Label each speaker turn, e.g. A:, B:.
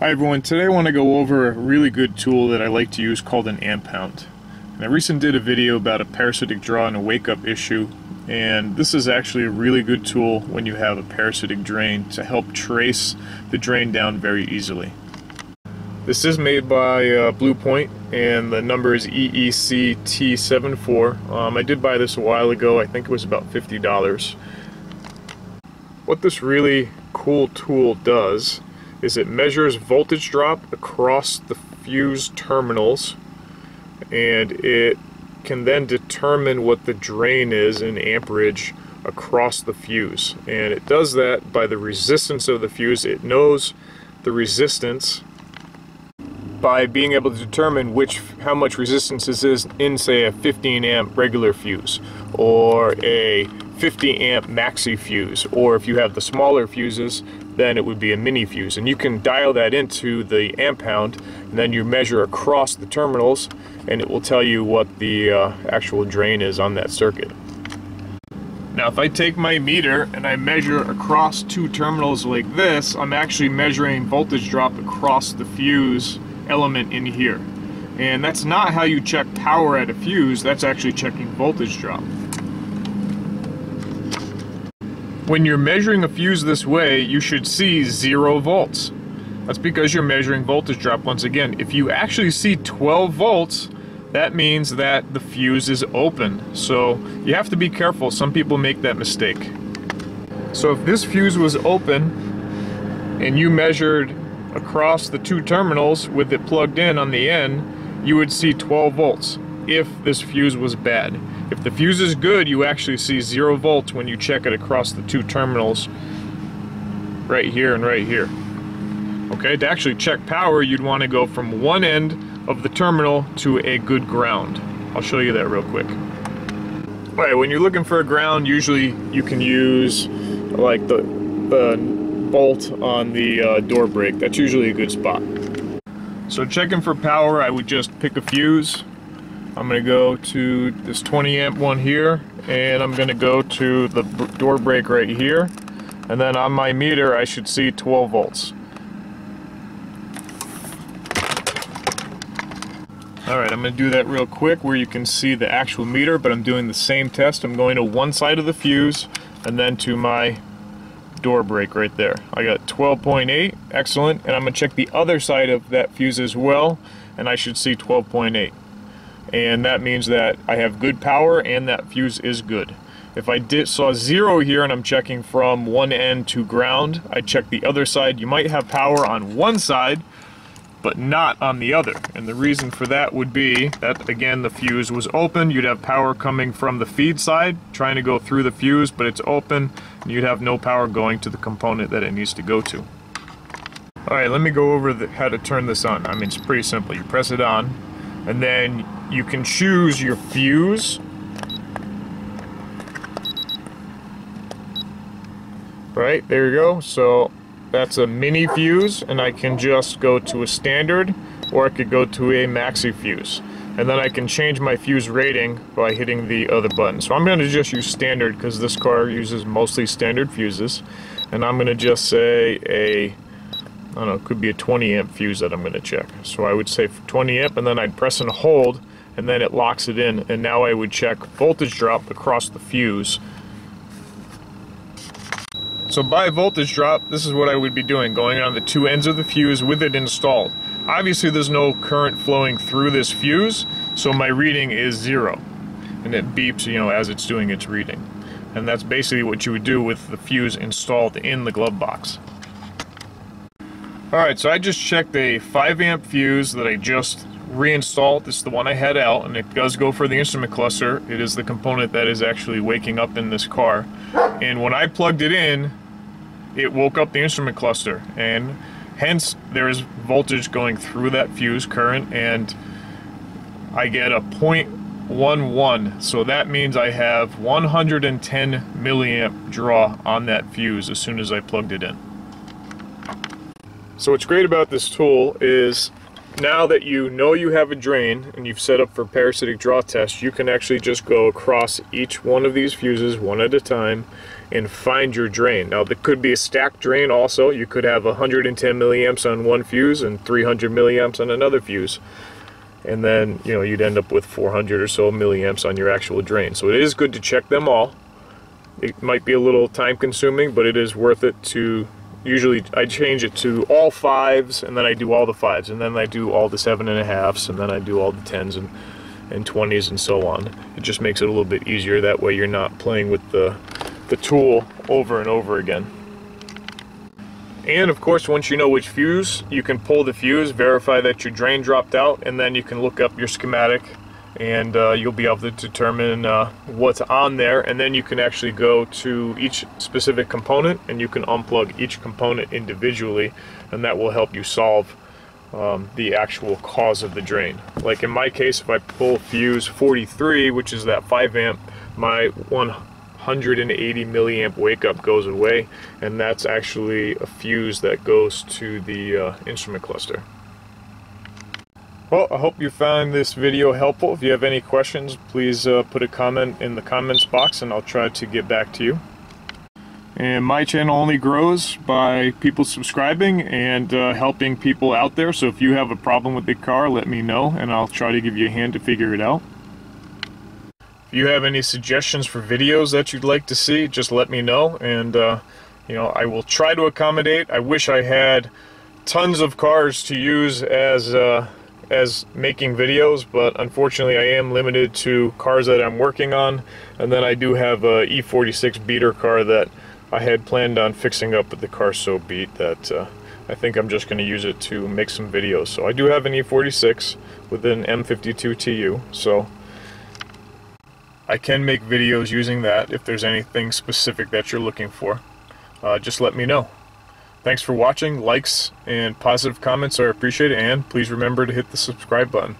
A: Hi everyone, today I want to go over a really good tool that I like to use called an amp hound. And I recently did a video about a parasitic draw and a wake up issue and this is actually a really good tool when you have a parasitic drain to help trace the drain down very easily. This is made by uh, Bluepoint and the number is EECT74. Um, I did buy this a while ago, I think it was about $50. What this really cool tool does is it measures voltage drop across the fuse terminals and it can then determine what the drain is in amperage across the fuse. And it does that by the resistance of the fuse. It knows the resistance by being able to determine which how much resistance this is in say a 15 amp regular fuse or a 50 amp maxi fuse. Or if you have the smaller fuses then it would be a mini fuse and you can dial that into the amp hound and then you measure across the terminals and it will tell you what the uh, actual drain is on that circuit. Now if I take my meter and I measure across two terminals like this I'm actually measuring voltage drop across the fuse element in here and that's not how you check power at a fuse that's actually checking voltage drop. When you're measuring a fuse this way, you should see zero volts. That's because you're measuring voltage drop once again. If you actually see 12 volts, that means that the fuse is open. So you have to be careful. Some people make that mistake. So if this fuse was open and you measured across the two terminals with it plugged in on the end, you would see 12 volts if this fuse was bad. If the fuse is good, you actually see zero volts when you check it across the two terminals right here and right here. Okay, to actually check power, you'd want to go from one end of the terminal to a good ground. I'll show you that real quick. All right, when you're looking for a ground, usually you can use like the, the bolt on the uh, door brake. That's usually a good spot. So checking for power, I would just pick a fuse, I'm going to go to this 20 amp one here and I'm going to go to the door brake right here and then on my meter I should see 12 volts. Alright, I'm going to do that real quick where you can see the actual meter, but I'm doing the same test. I'm going to one side of the fuse and then to my door brake right there. I got 12.8, excellent, and I'm going to check the other side of that fuse as well, and I should see 12.8 and that means that I have good power and that fuse is good. If I did saw zero here and I'm checking from one end to ground, I check the other side. You might have power on one side, but not on the other. And the reason for that would be that, again, the fuse was open. You'd have power coming from the feed side, trying to go through the fuse, but it's open, and you'd have no power going to the component that it needs to go to. All right, let me go over the, how to turn this on. I mean, it's pretty simple. You press it on, and then you can choose your fuse. Right there you go. So that's a mini fuse and I can just go to a standard or I could go to a maxi fuse. And then I can change my fuse rating by hitting the other button. So I'm going to just use standard because this car uses mostly standard fuses. And I'm going to just say a I don't know, it could be a 20 amp fuse that I'm going to check. So I would say 20 amp and then I'd press and hold and then it locks it in and now I would check voltage drop across the fuse. So by voltage drop, this is what I would be doing, going on the two ends of the fuse with it installed. Obviously there's no current flowing through this fuse, so my reading is zero. And it beeps, you know, as it's doing its reading. And that's basically what you would do with the fuse installed in the glove box. Alright, so I just checked a 5 amp fuse that I just reinstalled. This is the one I had out, and it does go for the instrument cluster. It is the component that is actually waking up in this car. And when I plugged it in, it woke up the instrument cluster, and hence there is voltage going through that fuse current, and I get a 0.11. So that means I have 110 milliamp draw on that fuse as soon as I plugged it in. So what's great about this tool is now that you know you have a drain and you've set up for parasitic draw test, you can actually just go across each one of these fuses one at a time and find your drain. Now there could be a stacked drain also. You could have 110 milliamps on one fuse and 300 milliamps on another fuse. And then, you know, you'd end up with 400 or so milliamps on your actual drain. So it is good to check them all. It might be a little time consuming, but it is worth it to usually I change it to all fives and then I do all the fives and then I do all the seven and a halves and then I do all the tens and and 20s and so on. It just makes it a little bit easier that way you're not playing with the the tool over and over again. And of course once you know which fuse you can pull the fuse verify that your drain dropped out and then you can look up your schematic and uh, you'll be able to determine uh, what's on there and then you can actually go to each specific component and you can unplug each component individually and that will help you solve um, the actual cause of the drain. Like in my case if I pull fuse 43 which is that 5 amp my 180 milliamp wake up goes away and that's actually a fuse that goes to the uh, instrument cluster. Well, I hope you found this video helpful. If you have any questions, please uh, put a comment in the comments box and I'll try to get back to you. And my channel only grows by people subscribing and uh, helping people out there. So if you have a problem with the car, let me know and I'll try to give you a hand to figure it out. If you have any suggestions for videos that you'd like to see, just let me know and uh, you know I will try to accommodate. I wish I had tons of cars to use as uh, as making videos, but unfortunately I am limited to cars that I'm working on, and then I do have a E46 beater car that I had planned on fixing up, but the car's so beat that uh, I think I'm just going to use it to make some videos. So I do have an E46 with an M52 TU, so I can make videos using that if there's anything specific that you're looking for. Uh, just let me know. Thanks for watching. Likes and positive comments are appreciated, and please remember to hit the subscribe button.